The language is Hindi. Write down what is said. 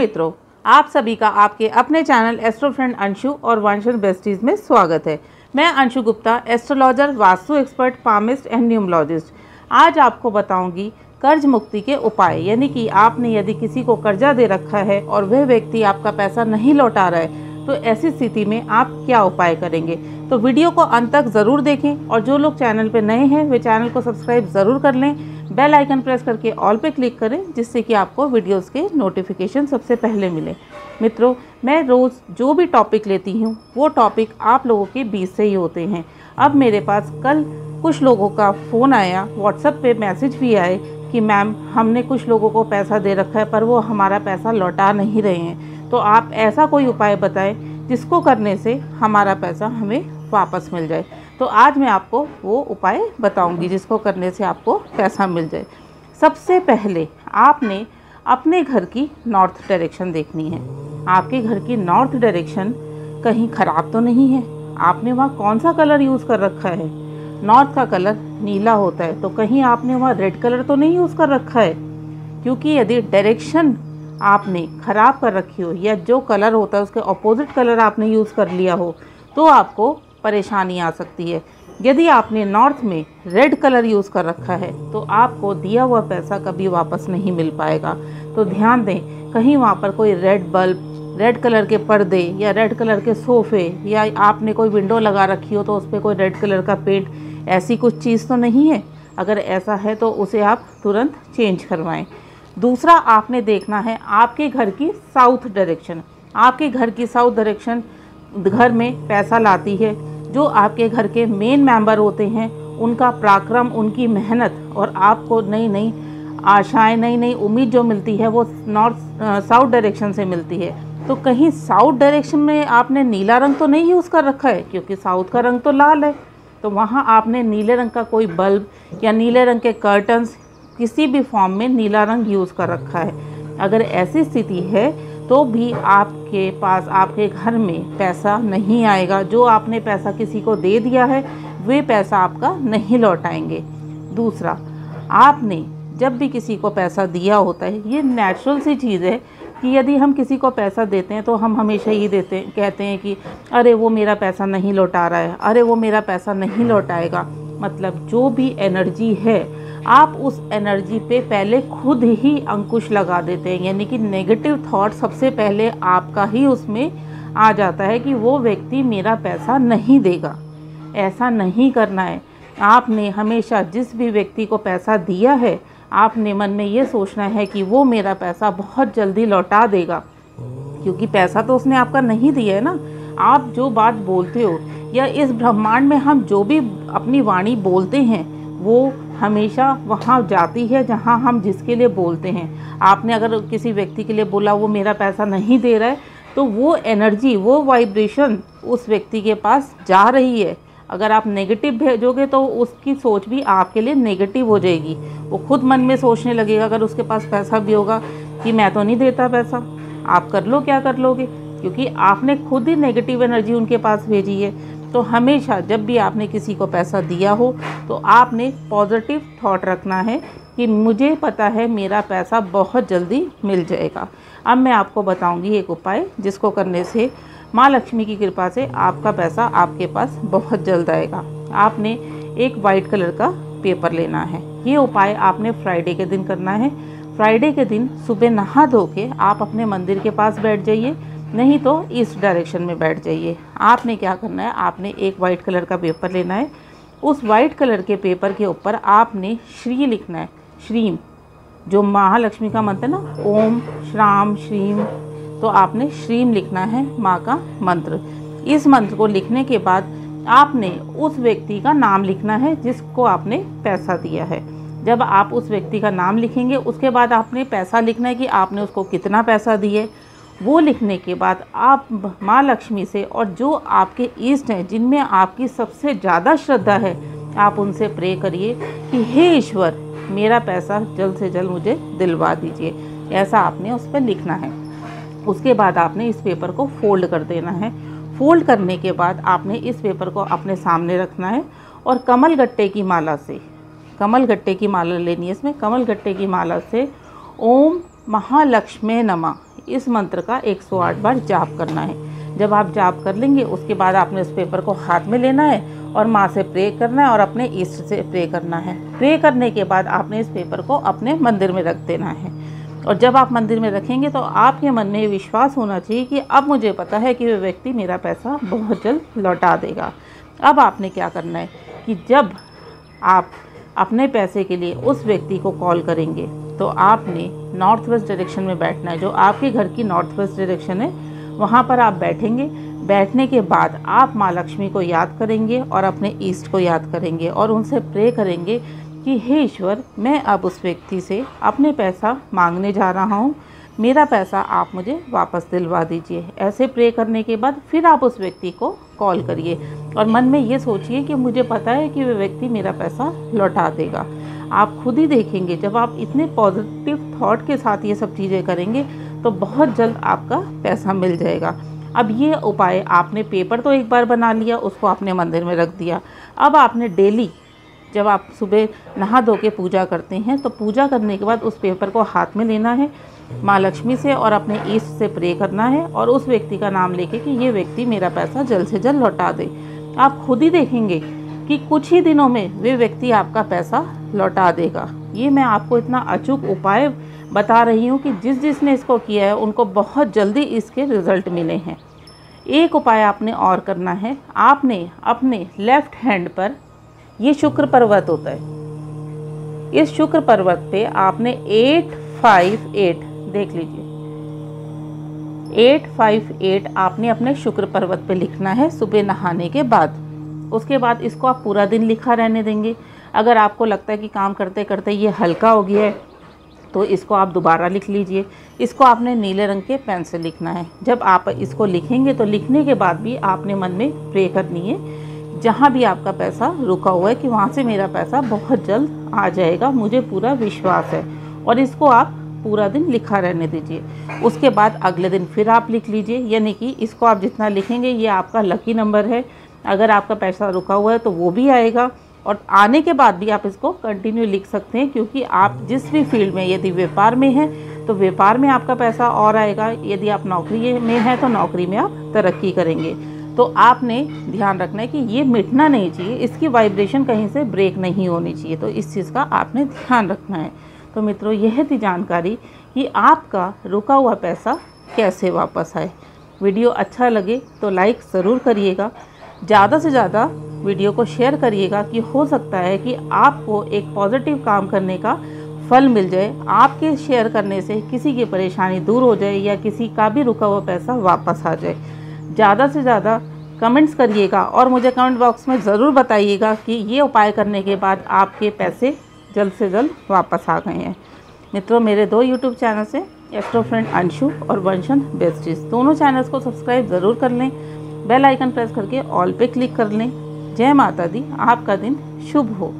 मित्रों, आप सभी का आपके अपने चैनल एस्ट्रो फ्रेंड अंशु और वंशन बेस्टीज में स्वागत है। मैं Anshu Gupta astrologer vastu expert palmist and numerologist आज आपको बताऊँगी कर्ज मुक्ति के उपाय, यानी कि आपने यदि किसी को कर्जा दे रखा है और वह व्यक्ति आपका पैसा नहीं लौटा रहा है तो ऐसी स्थिति में आप क्या उपाय करेंगे? तो वीडियो को अंत तक ज़रूर देखें और जो लोग चैनल पर नए हैं, वे चैनल को सब्सक्राइब ज़रूर कर लें। बेल आइकन प्रेस करके ऑल पे क्लिक करें, जिससे कि आपको वीडियोस के नोटिफिकेशन सबसे पहले मिले। मित्रों, मैं रोज़ जो भी टॉपिक लेती हूँ, वो टॉपिक आप लोगों के बीच से ही होते हैं। अब मेरे पास कल कुछ लोगों का फ़ोन आया व्हाट्सएप पे मैसेज भी आए कि, मैम, हमने कुछ लोगों को पैसा दे रखा है, पर वो हमारा पैसा लौटा नहीं रहे हैं। तो आप ऐसा कोई उपाय बताएँ, जिसको करने से हमारा पैसा हमें वापस मिल जाए। तो आज मैं आपको वो उपाय बताऊँगी जिसको करने से आपको पैसा मिल जाए। सबसे पहले आपने अपने घर की नॉर्थ डायरेक्शन देखनी है। आपके घर की नॉर्थ डायरेक्शन कहीं ख़राब तो नहीं है? आपने वहाँ कौन सा कलर यूज़ कर रखा है? नॉर्थ का कलर नीला होता है तो कहीं आपने वहाँ रेड कलर तो नहीं यूज़ कर रखा है? क्योंकि यदि डायरेक्शन आपने ख़राब कर रखी हो या जो कलर होता है उसके अपोजिट कलर आपने यूज़ कर लिया हो तो आपको परेशानी आ सकती है। यदि आपने नॉर्थ में रेड कलर यूज़ कर रखा है तो आपको दिया हुआ पैसा कभी वापस नहीं मिल पाएगा। तो ध्यान दें, कहीं वहाँ पर कोई रेड बल्ब, रेड कलर के पर्दे या रेड कलर के सोफ़े या आपने कोई विंडो लगा रखी हो तो उस पर कोई रेड कलर का पेंट, ऐसी कुछ चीज़ तो नहीं है। अगर ऐसा है तो उसे आप तुरंत चेंज करवाएँ। दूसरा आपने देखना है आपके घर की साउथ डायरेक्शन। आपके घर की साउथ डायरेक्शन घर में पैसा लाती है। जो आपके घर के मेन मेंबर होते हैं, उनका पराक्रम, उनकी मेहनत और आपको नई नई आशाएँ नई नई उम्मीद जो मिलती है, वो नॉर्थ साउथ डायरेक्शन से मिलती है। तो कहीं साउथ डायरेक्शन में आपने नीला रंग तो नहीं यूज़ कर रखा है, क्योंकि साउथ का रंग तो लाल है। तो वहाँ आपने नीले रंग का कोई बल्ब या नीले रंग के कर्टन्स किसी भी फॉर्म में नीला रंग यूज़ कर रखा है। अगर ऐसी स्थिति है तो भी आपके पास, आपके घर में पैसा नहीं आएगा। जो आपने पैसा किसी को दे दिया है, वे पैसा आपका नहीं लौटाएँगे। दूसरा, आपने जब भी किसी को पैसा दिया होता है, ये नेचुरल सी चीज़ है कि यदि हम किसी को पैसा देते हैं तो हम हमेशा ये देते हैं कहते हैं कि, अरे, वो मेरा पैसा नहीं लौटा रहा है, अरे, वो मेरा पैसा नहीं लौटाएगा। मतलब जो भी एनर्जी है आप उस एनर्जी पे पहले खुद ही अंकुश लगा देते हैं, यानी कि नेगेटिव थॉट सबसे पहले आपका ही उसमें आ जाता है कि वो व्यक्ति मेरा पैसा नहीं देगा। ऐसा नहीं करना है। आपने हमेशा जिस भी व्यक्ति को पैसा दिया है, आपने मन में ये सोचना है कि वो मेरा पैसा बहुत जल्दी लौटा देगा। क्योंकि पैसा तो उसने आपका नहीं दिया है ना। आप जो बात बोलते हो, या इस ब्रह्मांड में हम जो भी अपनी वाणी बोलते हैं वो हमेशा वहाँ जाती है जहाँ हम जिसके लिए बोलते हैं। आपने अगर किसी व्यक्ति के लिए बोला, वो मेरा पैसा नहीं दे रहा है तो वो एनर्जी वो वाइब्रेशन उस व्यक्ति के पास जा रही है। अगर आप नेगेटिव भेजोगे तो उसकी सोच भी आपके लिए नेगेटिव हो जाएगी। वो खुद मन में सोचने लगेगा अगर उसके पास पैसा भी होगा कि मैं तो नहीं देता पैसा। आप कर लो, क्या कर लोगे? क्योंकि आपने खुद ही नेगेटिव एनर्जी उनके पास भेजी है। तो हमेशा जब भी आपने किसी को पैसा दिया हो तो आपने पॉजिटिव थॉट रखना है कि मुझे पता है मेरा पैसा बहुत जल्दी मिल जाएगा। अब मैं आपको बताऊँगी एक उपाय जिसको करने से माँ लक्ष्मी की कृपा से आपका पैसा आपके पास बहुत जल्द आएगा। आपने एक वाइट कलर का पेपर लेना है। ये उपाय आपने फ्राइडे के दिन करना है। फ्राइडे के दिन सुबह नहा धो के आप अपने मंदिर के पास बैठ जाइए। नहीं तो ईस्ट डायरेक्शन में बैठ जाइए। आपने क्या करना है? आपने एक वाइट कलर का पेपर लेना है। उस वाइट कलर के पेपर के ऊपर आपने श्री लिखना है। श्रीम, जो महालक्ष्मी का मंत्र है ना? ओम, श्राम, श्रीम। तो आपने श्रीम लिखना है माँ का मंत्र। इस मंत्र को लिखने के बाद आपने उस व्यक्ति का नाम लिखना है जिसको आपने पैसा दिया है। जब आप उस व्यक्ति का नाम लिखेंगे, उसके बाद आपने पैसा लिखना है कि आपने उसको कितना पैसा दिए। वो लिखने के बाद आप माँ लक्ष्मी से और जो आपके ईष्ट हैं, जिनमें आपकी सबसे ज़्यादा श्रद्धा है, आप उनसे प्रे करिए कि हे ईश्वर, मेरा पैसा जल्द से जल्द मुझे दिलवा दीजिए। ऐसा आपने उस पर लिखना है। उसके बाद आपने इस पेपर को फोल्ड कर देना है। फोल्ड करने के बाद आपने इस पेपर को अपने सामने रखना है और कमल गट्टे की माला से, कमल गट्टे की माला लेनी है इसमें, कमल गट्टे की माला से ओम महालक्ष्मी नमा। इस मंत्र का 108 बार जाप करना है। जब आप जाप कर लेंगे, उसके बाद आपने उस पेपर को हाथ में लेना है और माँ से प्रे करना है और अपने ईष्ट से प्रे करना है। प्रे करने के बाद आपने इस पेपर को अपने मंदिर में रख देना है। और जब आप मंदिर में रखेंगे तो आपके मन में विश्वास होना चाहिए कि अब मुझे पता है कि वह व्यक्ति मेरा पैसा बहुत जल्द लौटा देगा। अब आपने क्या करना है कि जब आप अपने पैसे के लिए उस व्यक्ति को कॉल करेंगे तो आपने नॉर्थ वेस्ट डायरेक्शन में बैठना है, जो आपके घर की नॉर्थ वेस्ट डायरेक्शन है, वहाँ पर आप बैठेंगे। बैठने के बाद आप माँ लक्ष्मी को याद करेंगे और अपने ईस्ट को याद करेंगे और उनसे प्रे करेंगे कि, हे ईश्वर, मैं अब उस व्यक्ति से अपने पैसा मांगने जा रहा हूँ। मेरा पैसा आप मुझे वापस दिलवा दीजिए। ऐसे प्रे करने के बाद फिर आप उस व्यक्ति को कॉल करिए। और मन में ये सोचिए कि मुझे पता है कि वह व्यक्ति मेरा पैसा लौटा देगा। आप खुद ही देखेंगे, जब आप इतने पॉजिटिव थॉट के साथ ये सब चीज़ें करेंगे तो बहुत जल्द आपका पैसा मिल जाएगा। अब ये उपाय आपने पेपर तो एक बार बना लिया, उसको आपने मंदिर में रख दिया। अब आपने डेली जब आप सुबह नहा धो के पूजा करते हैं तो पूजा करने के बाद उस पेपर को हाथ में लेना है, माँ लक्ष्मी से और अपने ईष्ट से प्रे करना है और उस व्यक्ति का नाम लेके कि ये व्यक्ति मेरा पैसा जल्द से जल्द लौटा दे। आप खुद ही देखेंगे कि कुछ ही दिनों में वे व्यक्ति आपका पैसा लौटा देगा। ये मैं आपको इतना अचूक उपाय बता रही हूँ कि जिस जिसने इसको किया है, उनको बहुत जल्दी इसके रिज़ल्ट मिले हैं। एक उपाय आपने और करना है। आपने अपने लेफ़्ट हैंड पर ये शुक्र पर्वत होता है इस शुक्र पर्वत पे आपने एट फाइव एट देख लीजिए। एट फाइव एट आपने अपने शुक्र पर्वत पे लिखना है, सुबह नहाने के बाद। उसके बाद इसको आप पूरा दिन लिखा रहने देंगे। अगर आपको लगता है कि काम करते करते ये हल्का हो गया है तो इसको आप दोबारा लिख लीजिए। इसको आपने नीले रंग के पेन से लिखना है। जब आप इसको लिखेंगे तो लिखने के बाद भी आपने मन में प्रे करनी है। जहाँ भी आपका पैसा रुका हुआ है, कि वहाँ से मेरा पैसा बहुत जल्द आ जाएगा, मुझे पूरा विश्वास है। और इसको आप पूरा दिन लिखा रहने दीजिए। उसके बाद अगले दिन फिर आप लिख लीजिए। यानी कि इसको आप जितना लिखेंगे, ये आपका लकी नंबर है। अगर आपका पैसा रुका हुआ है तो वो भी आएगा। और आने के बाद भी आप इसको कंटिन्यू लिख सकते हैं, क्योंकि आप जिस भी फ़ील्ड में, यदि व्यापार में हैं तो व्यापार में आपका पैसा और आएगा। यदि आप नौकरी में हैं तो नौकरी में आप तरक्की करेंगे। तो आपने ध्यान रखना है कि ये मिटना नहीं चाहिए, इसकी वाइब्रेशन कहीं से ब्रेक नहीं होनी चाहिए। तो इस चीज़ का आपने ध्यान रखना है। तो मित्रों, यह थी जानकारी कि आपका रुका हुआ पैसा कैसे वापस आए। वीडियो अच्छा लगे तो लाइक ज़रूर करिएगा। ज़्यादा से ज़्यादा वीडियो को शेयर करिएगा कि हो सकता है कि आपको एक पॉजिटिव काम करने का फल मिल जाए, आपके शेयर करने से किसी की परेशानी दूर हो जाए या किसी का भी रुका हुआ पैसा वापस आ जाए। ज़्यादा से ज़्यादा कमेंट्स करिएगा और मुझे कमेंट बॉक्स में ज़रूर बताइएगा कि ये उपाय करने के बाद आपके पैसे जल्द से जल्द वापस आ गए हैं। मित्रों, मेरे दो यूट्यूब चैनल से एस्ट्रो फ्रेंड अंशु और वंशन बेस्टिस दोनों चैनल्स को सब्सक्राइब ज़रूर कर लें, बेल आइकन प्रेस करके ऑल पे क्लिक कर लें जय माता दी। आपका दिन शुभ हो।